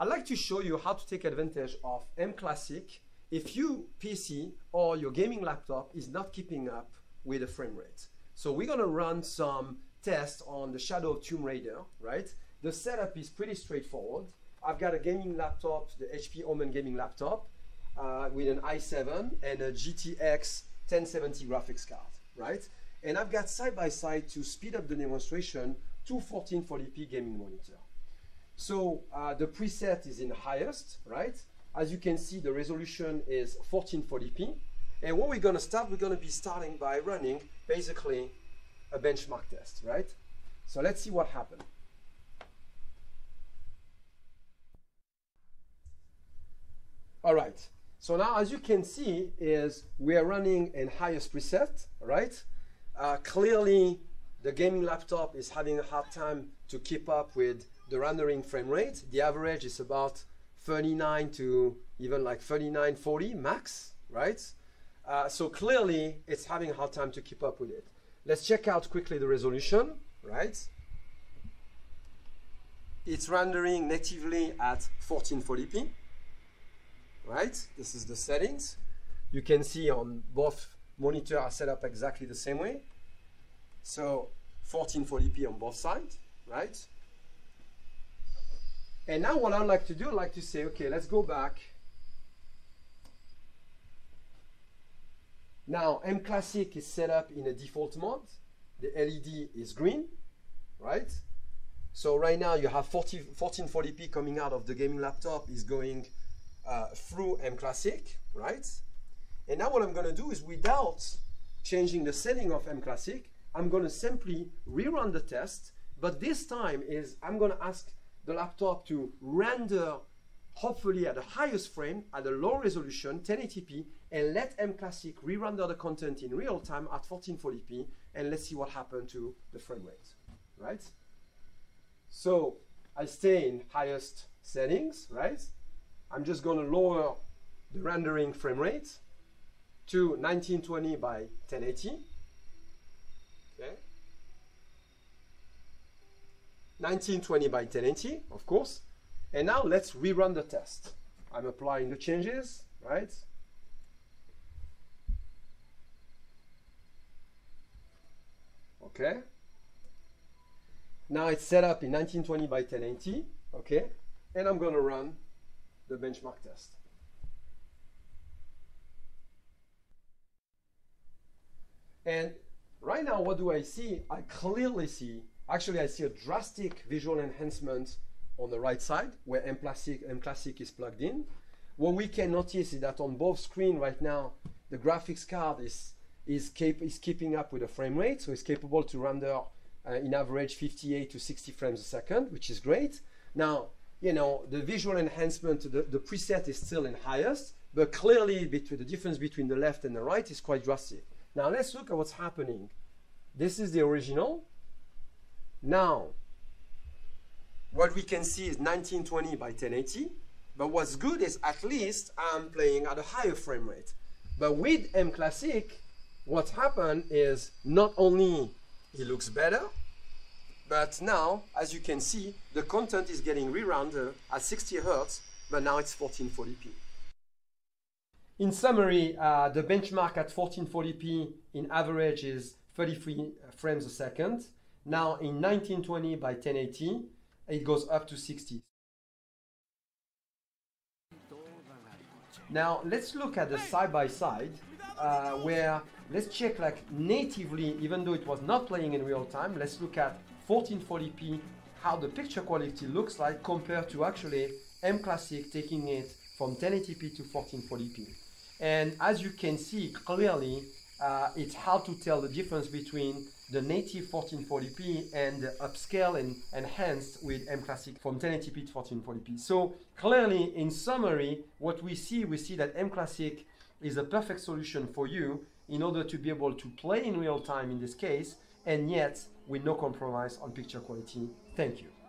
I'd like to show you how to take advantage of mClassic if your PC or your gaming laptop is not keeping up with the frame rate. So we're gonna run some tests on the Shadow of Tomb Raider, right? The setup is pretty straightforward. I've got a gaming laptop, the HP Omen gaming laptop, uh, with an i7 and a GTX 1070 graphics card, right? And I've got side by side to speed up the demonstration two 1440p gaming monitor. So uh, the preset is in highest, right? As you can see, the resolution is 1440p. And what we're gonna start, we're gonna be starting by running basically a benchmark test, right? So let's see what happened. All right, so now as you can see is we are running in highest preset, right? Uh, clearly the gaming laptop is having a hard time to keep up with the rendering frame rate. The average is about 39 to even like 39, 40 max, right? Uh, so clearly it's having a hard time to keep up with it. Let's check out quickly the resolution, right? It's rendering natively at 1440p, right? This is the settings. You can see on both monitors are set up exactly the same way. So 1440p on both sides, right? And now what I'd like to do, I'd like to say, okay, let's go back. Now, mClassic is set up in a default mode. The LED is green, right? So right now you have 40, 1440p coming out of the gaming laptop is going uh, through mClassic, right? And now what I'm gonna do is without changing the setting of mClassic, I'm going to simply rerun the test, but this time is I'm going to ask the laptop to render hopefully at the highest frame at a low resolution 1080p and let mClassic re-render the content in real time at 1440p and let's see what happened to the frame rate, right? So I stay in highest settings, right? I'm just going to lower the rendering frame rate to 1920 by 1080 Okay. 1920 by 1080, of course. And now let's rerun the test. I'm applying the changes, right? Okay. Now it's set up in 1920 by 1080, okay? And I'm to run the benchmark test. And Right now, what do I see? I clearly see, actually I see a drastic visual enhancement on the right side where mClassic, M Classic is plugged in. What we can notice is that on both screen right now, the graphics card is, is, cap is keeping up with the frame rate, so it's capable to render uh, in average 58 to 60 frames a second, which is great. Now, you know, the visual enhancement, the, the preset is still in highest, but clearly between the difference between the left and the right is quite drastic. Now let's look at what's happening. This is the original. Now, what we can see is 1920 by 1080. But what's good is at least I'm playing at a higher frame rate. But with mClassic, what happened is not only it looks better, but now, as you can see, the content is getting re-rendered at 60 Hertz, but now it's 1440p. In summary, uh, the benchmark at 1440p in average is 33 frames a second. Now in 1920 by 1080, it goes up to 60. Now let's look at the side-by-side uh, where let's check like natively, even though it was not playing in real time, let's look at 1440p, how the picture quality looks like compared to actually mClassic taking it from 1080p to 1440p. And as you can see clearly, uh, it's hard to tell the difference between the native 1440p and upscale and enhanced with mClassic from 1080p to 1440p. So clearly, in summary, what we see, we see that mClassic is a perfect solution for you in order to be able to play in real time in this case, and yet with no compromise on picture quality. Thank you.